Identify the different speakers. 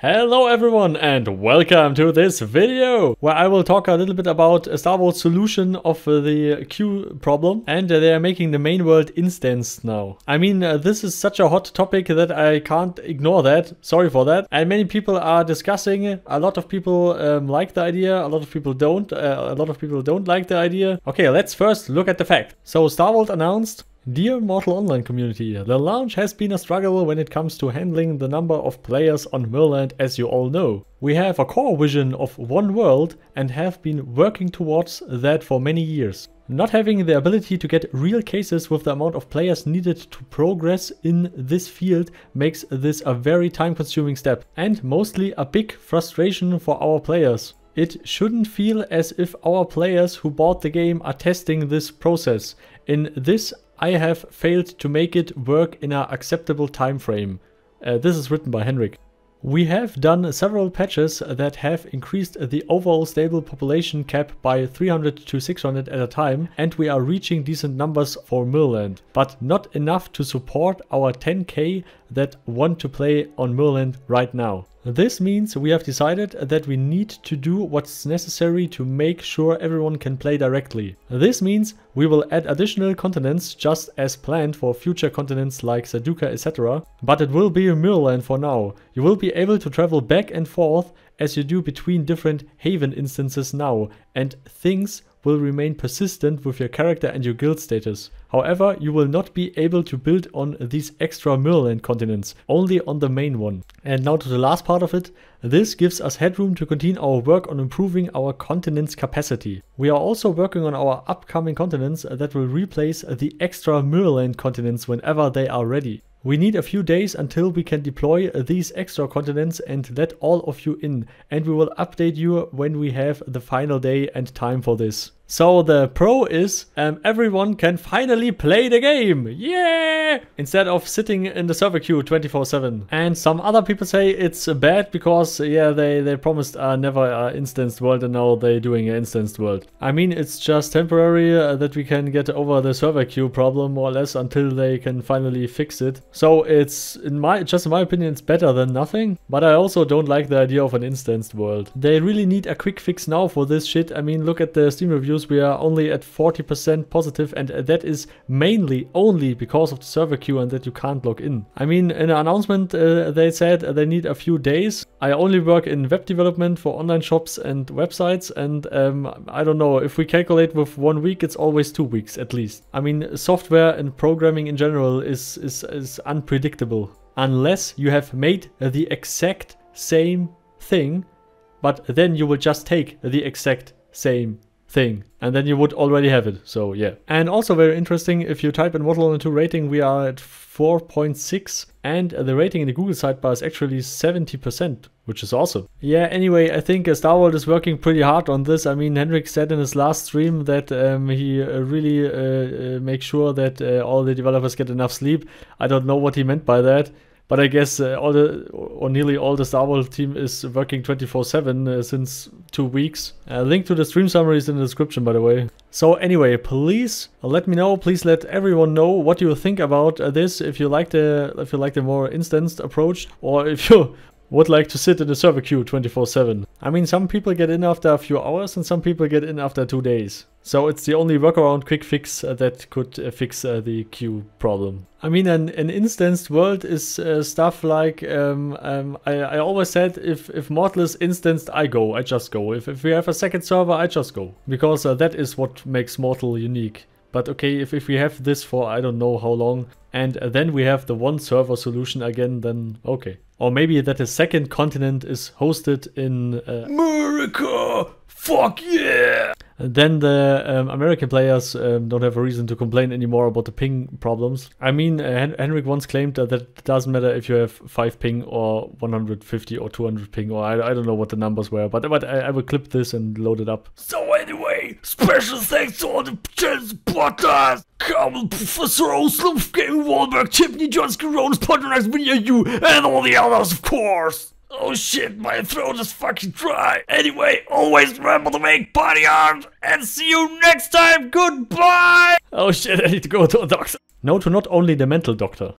Speaker 1: Hello everyone and welcome to this video where I will talk a little bit about Star Vault's solution of the queue problem and they are making the main world instance now. I mean uh, this is such a hot topic that I can't ignore that, sorry for that. And many people are discussing, a lot of people um, like the idea, a lot of people don't, uh, a lot of people don't like the idea. Okay, let's first look at the fact. So Star Vault announced Dear Mortal Online community, the launch has been a struggle when it comes to handling the number of players on Myrland as you all know. We have a core vision of one world and have been working towards that for many years. Not having the ability to get real cases with the amount of players needed to progress in this field makes this a very time consuming step and mostly a big frustration for our players. It shouldn't feel as if our players who bought the game are testing this process. In this I have failed to make it work in an acceptable time frame. Uh, this is written by Henrik. We have done several patches that have increased the overall stable population cap by 300 to 600 at a time and we are reaching decent numbers for Myrland, but not enough to support our 10k that want to play on Myrland right now. This means we have decided that we need to do what's necessary to make sure everyone can play directly. This means we will add additional continents just as planned for future continents like Sarducaa etc. But it will be a for now. You will be able to travel back and forth as you do between different Haven instances now and things will remain persistent with your character and your guild status. However, you will not be able to build on these extra Myrland continents, only on the main one. And now to the last part of it. This gives us headroom to continue our work on improving our continent's capacity. We are also working on our upcoming continents that will replace the extra Myrland continents whenever they are ready. We need a few days until we can deploy these extra continents and let all of you in and we will update you when we have the final day and time for this. So the pro is um, everyone can finally play the game. Yeah! Instead of sitting in the server queue 24-7. And some other people say it's bad because yeah, they, they promised uh, never uh, instanced world and now they're doing an instanced world. I mean, it's just temporary uh, that we can get over the server queue problem more or less until they can finally fix it. So it's, in my just in my opinion, it's better than nothing. But I also don't like the idea of an instanced world. They really need a quick fix now for this shit. I mean, look at the Steam reviews we are only at 40% positive and that is mainly only because of the server queue and that you can't log in. I mean, in an announcement uh, they said they need a few days. I only work in web development for online shops and websites and um, I don't know, if we calculate with one week, it's always two weeks at least. I mean, software and programming in general is, is, is unpredictable unless you have made the exact same thing but then you will just take the exact same thing and then you would already have it. So yeah. And also very interesting if you type in Online 2 rating we are at 4.6 and the rating in the Google sidebar is actually 70% which is awesome. Yeah anyway I think uh, Star Vault is working pretty hard on this. I mean Henrik said in his last stream that um, he uh, really uh, uh makes sure that uh, all the developers get enough sleep. I don't know what he meant by that but I guess uh, all the or nearly all the Star Vault team is working 24/7 uh, since two weeks. A link to the stream summary is in the description, by the way. So anyway, please let me know. Please let everyone know what you think about uh, this. If you like the if you like the more instanced approach, or if you would like to sit in the server queue 24-7. I mean, some people get in after a few hours and some people get in after two days. So it's the only workaround quick fix uh, that could uh, fix uh, the queue problem. I mean, an, an instanced world is uh, stuff like, um, um, I, I, always said if, if Mortal is instanced, I go, I just go. If, if we have a second server, I just go. Because uh, that is what makes Mortal unique. But okay, if, if we have this for I don't know how long, and then we have the one server solution again, then okay. Or maybe that a second continent is hosted in uh, America! Fuck yeah! Then the um, American players um, don't have a reason to complain anymore about the ping problems. I mean, uh, Hen Henrik once claimed that it doesn't matter if you have 5 ping or 150 or 200 ping, or I, I don't know what the numbers were, but, but I, I will clip this and load it up.
Speaker 2: So anyway, special thanks to all the channel supporters! Carmel, Professor Oslof, Gaming Wahlberg, Tiffany Johnson, Rones, Patronize Video You, and all the others, of course! Oh shit, my throat is fucking dry. Anyway, always remember to make party hard and see you next time. Goodbye.
Speaker 1: Oh shit, I need to go to a doctor. No to not only the mental doctor.